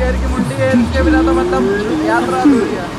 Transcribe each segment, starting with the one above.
ശരിക്കും മുണ്ടി കയറിയിട്ട് വരാത്ത മട്ടം യാത്ര ദൂരെയാണ്.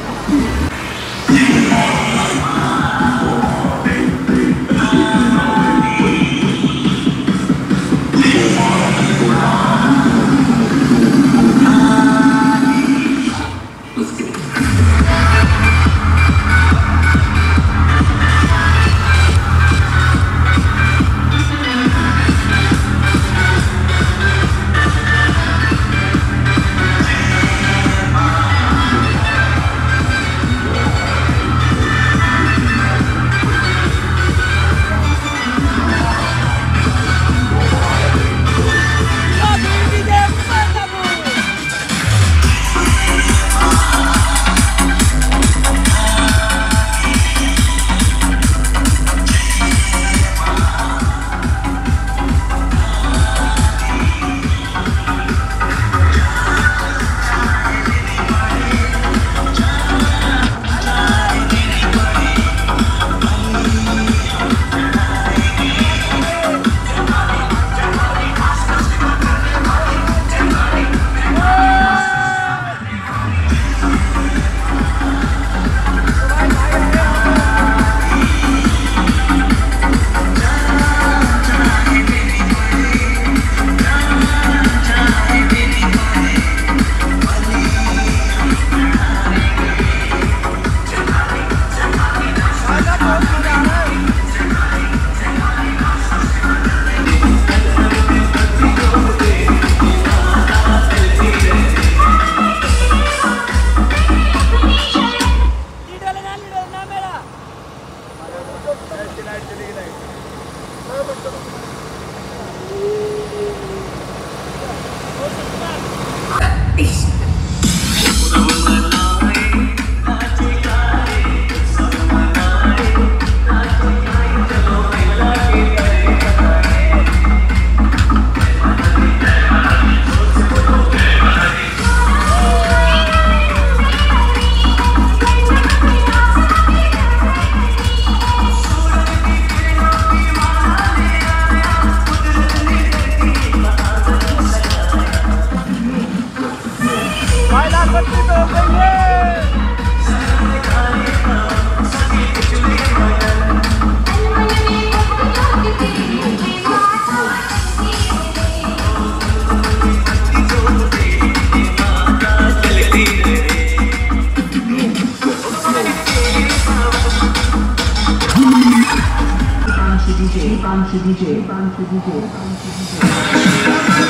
ちょっと。1998，1998，1998。